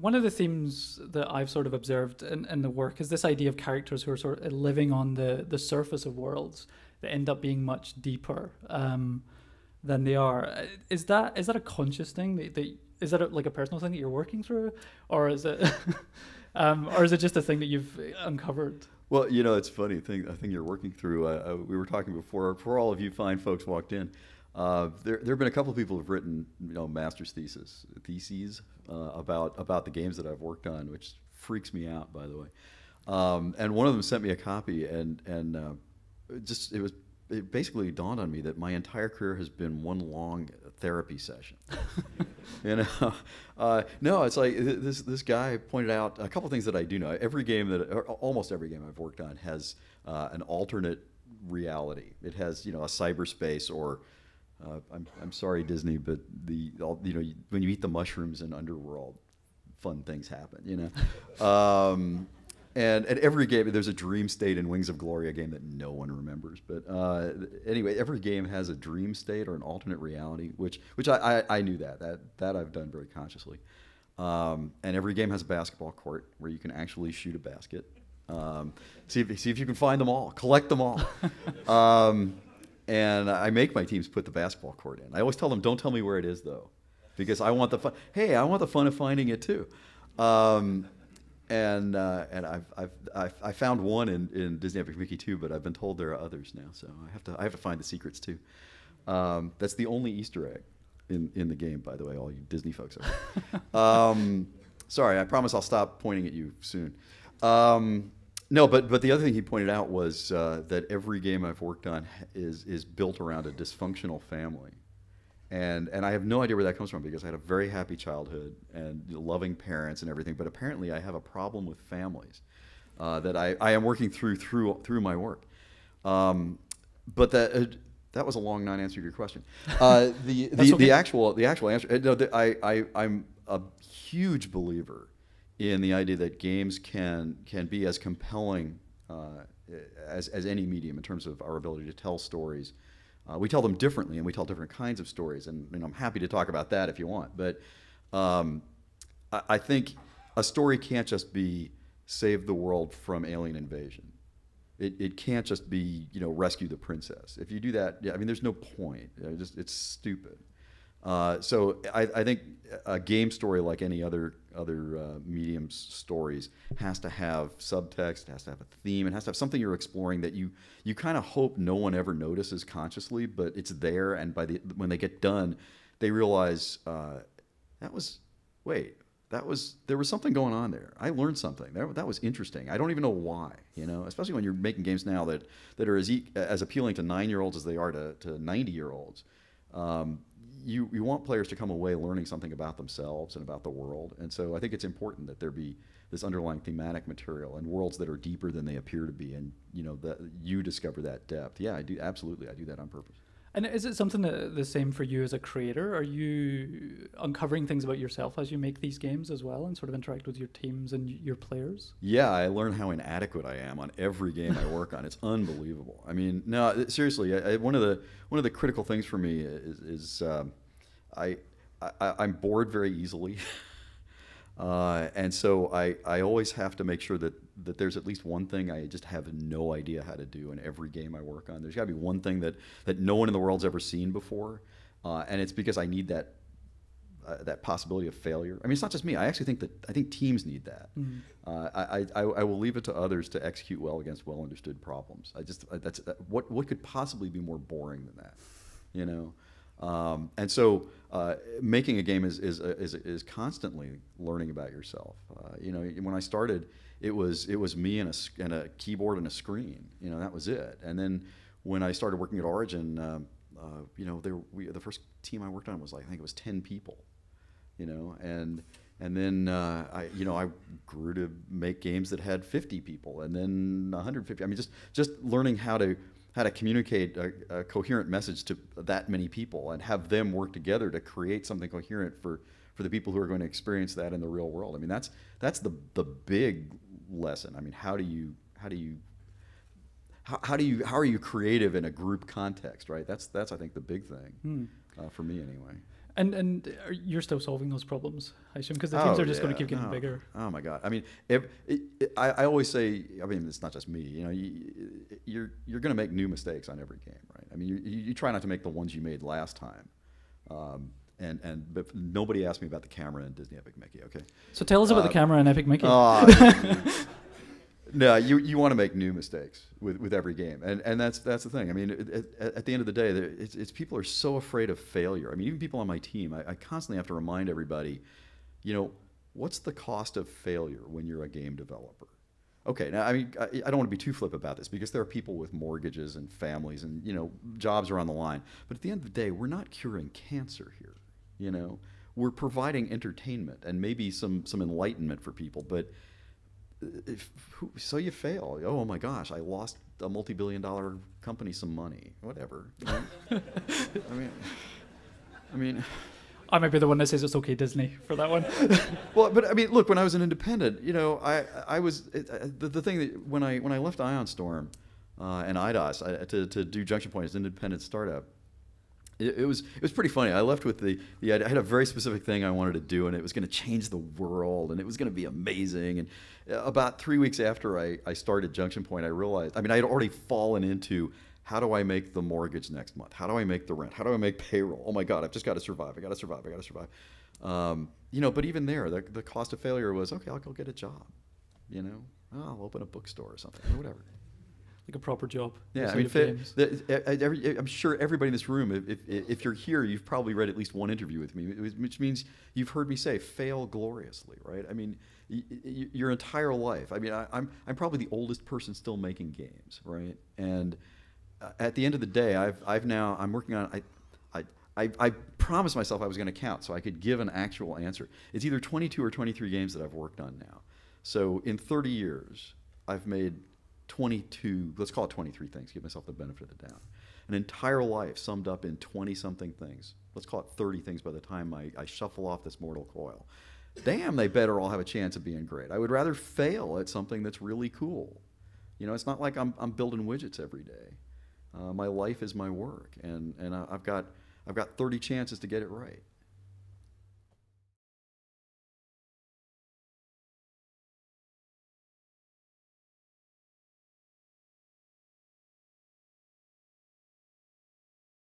one of the themes that I've sort of observed in, in the work is this idea of characters who are sort of living on the, the surface of worlds that end up being much deeper um, than they are. Is that is that a conscious thing? That, that is that a, like a personal thing that you're working through, or is it, um, or is it just a thing that you've uncovered? Well, you know, it's funny thing. I think you're working through. Uh, uh, we were talking before. For all of you fine folks walked in. Uh, there, there have been a couple of people who've written, you know, master's thesis, theses uh, about about the games that I've worked on, which freaks me out, by the way. Um, and one of them sent me a copy, and and uh, just it was it basically dawned on me that my entire career has been one long therapy session. you know, uh, no, it's like this. This guy pointed out a couple things that I do know. Every game that, almost every game I've worked on, has uh, an alternate reality. It has, you know, a cyberspace or. Uh, I'm, I'm sorry, Disney, but the all, you know when you eat the mushrooms in Underworld, fun things happen. You know, um, and at every game, there's a dream state in Wings of Glory, a game that no one remembers. But uh, anyway, every game has a dream state or an alternate reality, which which I, I, I knew that that that I've done very consciously. Um, and every game has a basketball court where you can actually shoot a basket. Um, see if see if you can find them all, collect them all. and I make my teams put the basketball court in. I always tell them, don't tell me where it is though, because I want the fun. Hey, I want the fun of finding it too. Um, and uh, and I've, I've, I've I found one in, in Disney Epic Mickey too, but I've been told there are others now, so I have to I have to find the secrets too. Um, that's the only Easter egg in, in the game, by the way, all you Disney folks are. um, sorry, I promise I'll stop pointing at you soon. Um, no, but but the other thing he pointed out was uh, that every game I've worked on is is built around a dysfunctional family and and I have no idea where that comes from because I had a very happy childhood and loving parents and everything. But apparently, I have a problem with families uh, that I, I am working through through through my work. Um, but that uh, that was a long non-answer to your question. Uh, the the, okay. the actual the actual answer. Uh, no, the, I I I'm a huge believer in the idea that games can can be as compelling uh, as as any medium in terms of our ability to tell stories uh, we tell them differently, and we tell different kinds of stories, and, and I'm happy to talk about that if you want. But um, I, I, think a story can't just be save the world from alien invasion. It, it can't just be you know rescue the princess. If you do that, yeah, I mean, there's no point. It just, it's stupid. Uh, so I, I, think a game story, like any other other uh, medium stories, has to have subtext, has to have a theme, it has to have something you're exploring that you you kind of hope no one ever notices consciously, but it's there, and by the when they get done, they realize uh, that was wait that was there was something going on there. I learned something. That, that was interesting. I don't even know why, you know, especially when you're making games now that that are as as appealing to nine year olds as they are to to ninety year olds. Um, you, you want players to come away learning something about themselves and about the world. And so I think it's important that there be this underlying thematic material and worlds that are deeper than they appear to be. And you know that you discover that depth. Yeah, I do absolutely. I do that on purpose. And is it something that the same for you as a creator? Are you uncovering things about yourself as you make these games as well, and sort of interact with your teams and your players? Yeah, I learn how inadequate I am on every game I work on. It's unbelievable. I mean, no, seriously, I, one of the one of the critical things for me is, is um, I, I am bored very easily. Uh, and so I, I always have to make sure that, that there's at least one thing I just have no idea how to do in every game I work on. There's got to be one thing that, that no one in the world's ever seen before. Uh, and it's because I need that uh, that possibility of failure. I mean, it's not just me. I actually think that I think teams need that. Mm-hmm. Uh, I, I, I, will leave it to others to execute well against well understood problems. I just that's what what could possibly be more boring than that, you know. Um, and so uh, making a game is, is, is, is, constantly learning about yourself. Uh, you know, when I started, it was, it was me and a, and a keyboard and a screen. You know, that was it. And then when I started working at Origin, um, uh, you know, we, the first team I worked on was like, I think it was 10 people, you know, and, and then uh, I, you know, I grew to make games that had 50 people, and then 150. I mean, just just learning how to how to communicate a, a, coherent message to that many people and have them work together to create something coherent for, for the people who are going to experience that in the real world. I mean, that's that's the the big lesson. I mean, how do you how do you how, how do you how are you creative in a group context, right? That's that's I think the big thing hmm. uh, for me anyway. And and you're still solving those problems, I assume, because the teams Oh, are just going to keep getting no. bigger. Oh my God! I mean, if, it, it, I, I always say, I mean, it's not just me. You know, you, you're you're going to make new mistakes on every game, right? I mean, you, you, try not to make the ones you made last time. Um, and and but nobody asked me about the camera in Disney Epic Mickey. Okay. So tell us about the Uh, camera and Epic Mickey. Uh, no, you, you want to make new mistakes with, with every game, and and that's that's the thing. I mean, at, the end of the day, it's, it's people are so afraid of failure. I mean, even people on my team, I, I constantly have to remind everybody, you know, what's the cost of failure when you're a game developer? Okay, now I mean, I, I don't want to be too flip about this because there are people with mortgages and families, and you know, jobs are on the line. But at the end of the day, we're not curing cancer here. You know, we're providing entertainment and maybe some some enlightenment for people, but if, so you fail. Oh my gosh, I lost a multi-billion-dollar company some money. Whatever. I mean, I mean, I might be the one that says it's okay, Disney, for that one. well, but I mean, look, when I was an independent, you know, I I was it, uh, the, the thing that when I when I left Ion Storm uh, and Eidos I, to to do Junction Point as an independent startup. It, it was it was pretty funny. I left with the, the I had a very specific thing I wanted to do, and it was going to change the world, and it was going to be amazing. And uh, about three weeks after I, I started Junction Point, I realized I mean I had already fallen into how do I make the mortgage next month? How do I make the rent? How do I make payroll? Oh my God, I've just got to survive. I got to survive. I got to survive. Um, you know, but even there, the, the cost of failure was okay. I'll go get a job. You know, oh, I'll open a bookstore or something or whatever. Like a proper job. Yeah, I mean, games. the- every, I'm sure everybody in this room, if, if, if you're here, you've probably read at least one interview with me, which means you've heard me say "fail gloriously," right? I mean, y- y- your entire life. I mean, I, I'm I'm probably the oldest person still making games, right? And uh, at the end of the day, I've I've now I'm working on I. I, I, I promised myself I was going to count so I could give an actual answer. It's either 22 or 23 games that I've worked on now. So in 30 years, I've made 22, let's call it 23 things, give myself the benefit of the doubt. An entire life summed up in 20 something things. Let's call it 30 things by the time I, I shuffle off this mortal coil. Damn, they better all have a chance of being great. I would rather fail at something that's really cool. You know, it's not like I'm, I'm building widgets every day. Uh, my life is my work, and, and I- I've got, I've got 30 chances to get it right.